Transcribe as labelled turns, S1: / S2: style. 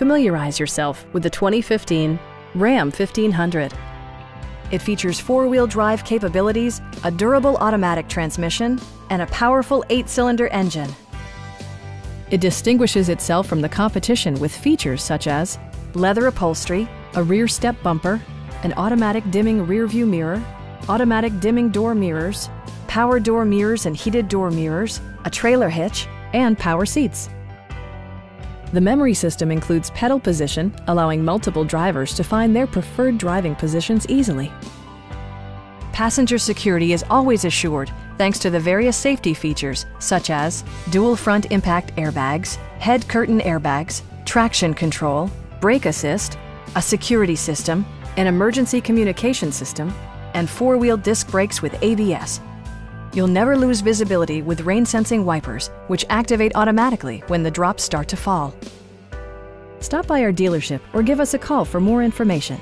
S1: Familiarize yourself with the 2015 Ram 1500. It features four-wheel drive capabilities, a durable automatic transmission, and a powerful eight-cylinder engine. It distinguishes itself from the competition with features such as leather upholstery, a rear step bumper, an automatic dimming rear view mirror, automatic dimming door mirrors, power door mirrors and heated door mirrors, a trailer hitch, and power seats. The memory system includes pedal position, allowing multiple drivers to find their preferred driving positions easily. Passenger security is always assured thanks to the various safety features such as dual front impact airbags, head curtain airbags, traction control, brake assist, a security system, an emergency communication system, and four-wheel disc brakes with ABS. You'll never lose visibility with rain-sensing wipers, which activate automatically when the drops start to fall. Stop by our dealership or give us a call for more information.